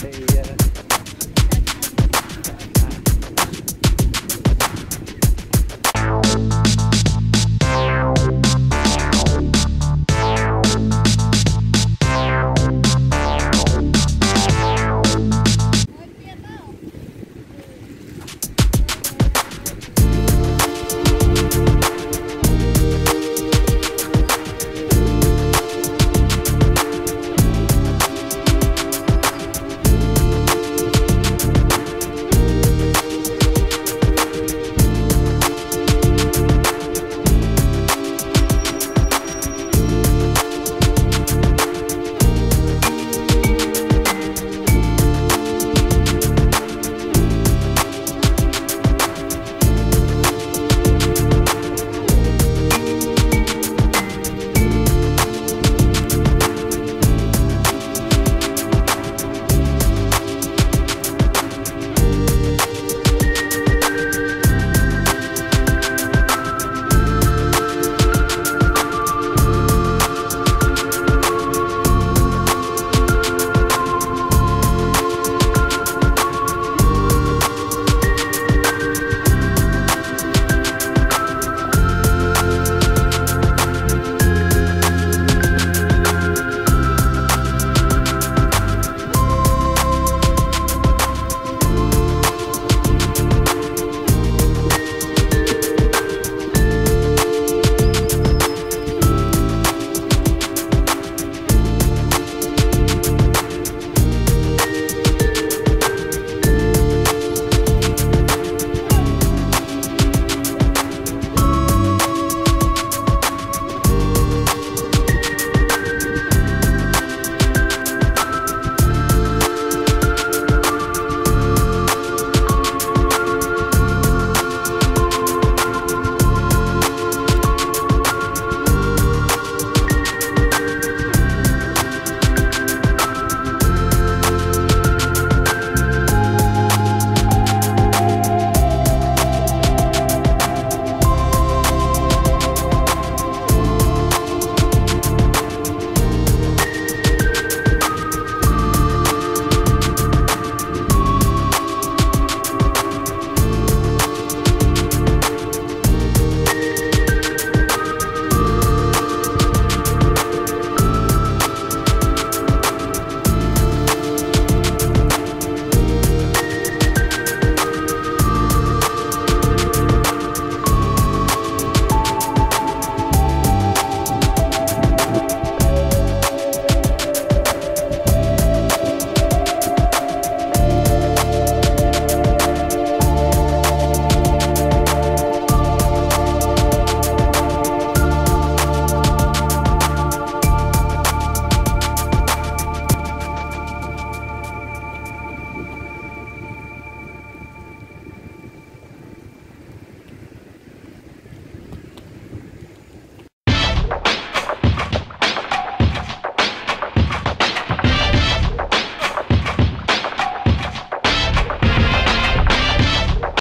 Hey, yeah.